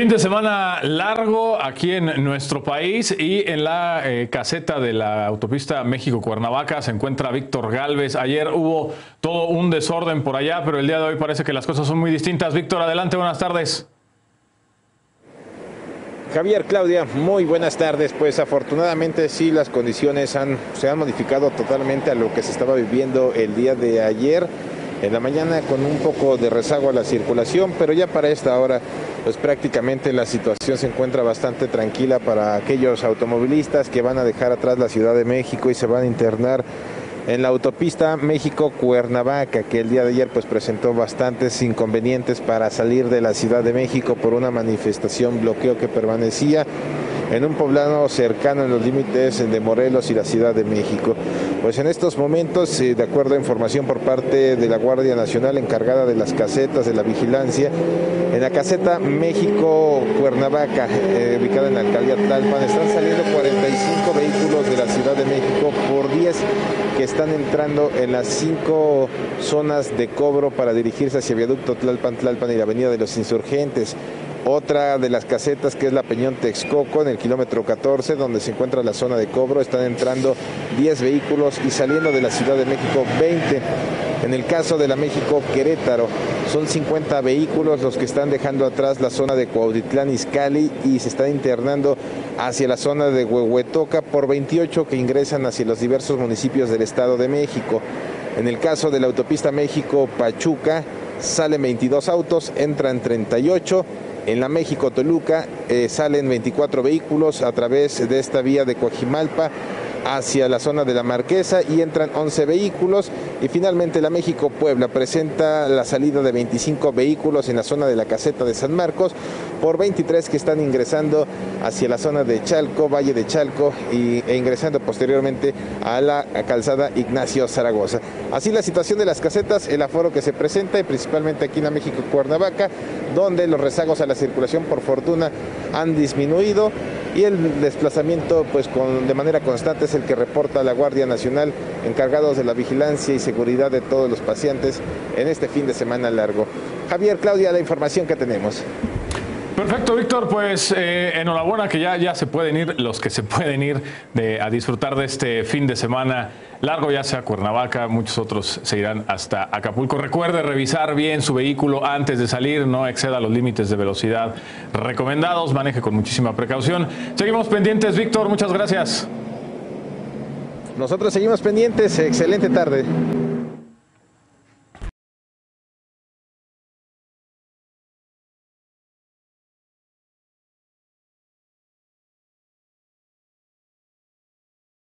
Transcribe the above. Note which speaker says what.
Speaker 1: Fin de semana largo aquí en nuestro país y en la eh, caseta de la autopista México-Cuernavaca se encuentra Víctor Galvez. Ayer hubo todo un desorden por allá, pero el día de hoy parece que las cosas son muy distintas. Víctor, adelante, buenas tardes.
Speaker 2: Javier, Claudia, muy buenas tardes. Pues afortunadamente sí, las condiciones han, se han modificado totalmente a lo que se estaba viviendo el día de ayer en la mañana con un poco de rezago a la circulación, pero ya para esta hora pues prácticamente la situación se encuentra bastante tranquila para aquellos automovilistas que van a dejar atrás la Ciudad de México y se van a internar en la autopista México-Cuernavaca, que el día de ayer pues presentó bastantes inconvenientes para salir de la Ciudad de México por una manifestación bloqueo que permanecía en un poblado cercano en los límites de Morelos y la Ciudad de México. Pues en estos momentos, de acuerdo a información por parte de la Guardia Nacional encargada de las casetas de la vigilancia, en la caseta México-Cuernavaca, eh, ubicada en la alcaldía Tlalpan, están saliendo 45 vehículos de la Ciudad de México por 10 que están entrando en las cinco zonas de cobro para dirigirse hacia Viaducto Tlalpan, Tlalpan y la Avenida de los Insurgentes. Otra de las casetas que es la Peñón Texcoco en el kilómetro 14 donde se encuentra la zona de cobro están entrando 10 vehículos y saliendo de la Ciudad de México 20. En el caso de la México Querétaro son 50 vehículos los que están dejando atrás la zona de Cuautitlán Izcalli y se están internando hacia la zona de Huehuetoca por 28 que ingresan hacia los diversos municipios del Estado de México. En el caso de la autopista México Pachuca salen 22 autos, entran 38 en la México-Toluca eh, salen 24 vehículos a través de esta vía de Coajimalpa hacia la zona de la Marquesa y entran 11 vehículos y finalmente la México Puebla presenta la salida de 25 vehículos en la zona de la caseta de San Marcos por 23 que están ingresando hacia la zona de Chalco, Valle de Chalco y, e ingresando posteriormente a la calzada Ignacio Zaragoza. Así la situación de las casetas, el aforo que se presenta y principalmente aquí en la México Cuernavaca, donde los rezagos a la circulación por fortuna han disminuido y el desplazamiento pues con, de manera constante es el que reporta la Guardia Nacional encargados de la vigilancia y seguridad de todos los pacientes en este fin de semana largo. Javier, Claudia, la información que tenemos.
Speaker 1: Perfecto, Víctor. Pues eh, enhorabuena que ya, se pueden ir los que se pueden ir a disfrutar de este fin de semana largo, ya sea Cuernavaca, muchos otros se irán hasta Acapulco. Recuerde revisar bien su vehículo antes de salir, no exceda los límites de velocidad recomendados, maneje con muchísima precaución. Seguimos pendientes, Víctor, muchas gracias.
Speaker 2: Nosotros seguimos pendientes, excelente tarde.